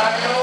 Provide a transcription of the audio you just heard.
Chicago.